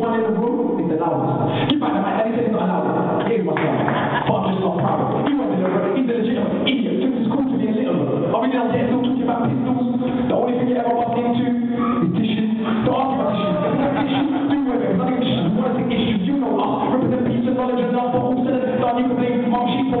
one in the room is the the mic and he said he's not allowed. Here's my son. But just not proud. He wasn't a he's a legitimate idiot. Thinks it's cool to be a little. I'll be downstairs still talking about pistols. The only thing he ever bumped into is dishes. Don't about you have dishes, do with it. Nothing issues. What is the issue? You know us. Represent peace and knowledge and love all said and done. You can blame mom, sheep,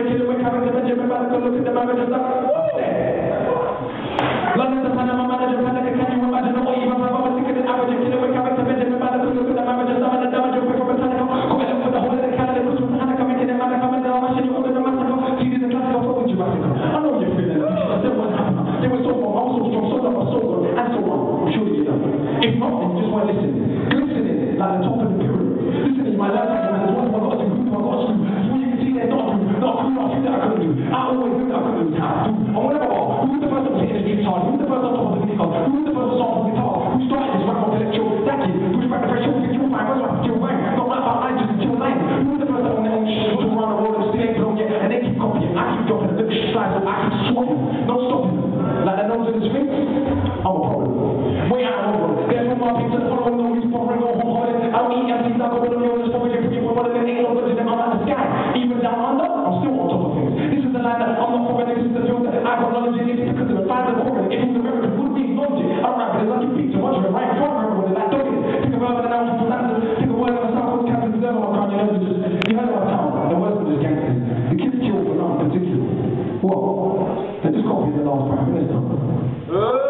sicker than average, a killer with character, Benjamin Banneker, look at the marriage and stuff. What's that? London to Panama manager, panic, can you imagine? Not even five of us sicker than average, a killer with character, Benjamin Banneker, look at the marriage and stuff. And the damage away from Britannica, come in with the whole of the Canada, cause from Hannah, coming in and Manaka, coming down, mashing you over the massacre. See, this is a classic of what you I know you're feeling it. I said what's happening. They were so warm, I was so strong, so love, so good, and so on. Surely you know. If not, then you just weren't listening. Glistening like the top of the always knew that I couldn't do. How? Do. And whatever, who's the first to hit the hard? Who's the first on top of the guitar? Who's the first to start with guitar? Who started this rap on electro? That kid, back the pressure, we kill fire, first one, kill bang. Not rap about I just kill nine. Who's the first on their own shit, to run a roll and still ain't blown yet, and they keep copying. I keep dropping the slides, so I keep swatting, not stopping. Like the nose in the sphinx, I'm a problem. Way out of order. There's no more people following no use for ring or home holiday. I don't eat empty, I go to the mules, forward, you're pretty, but then ain't no good to them, I'm at What? They just copied the last prime minister.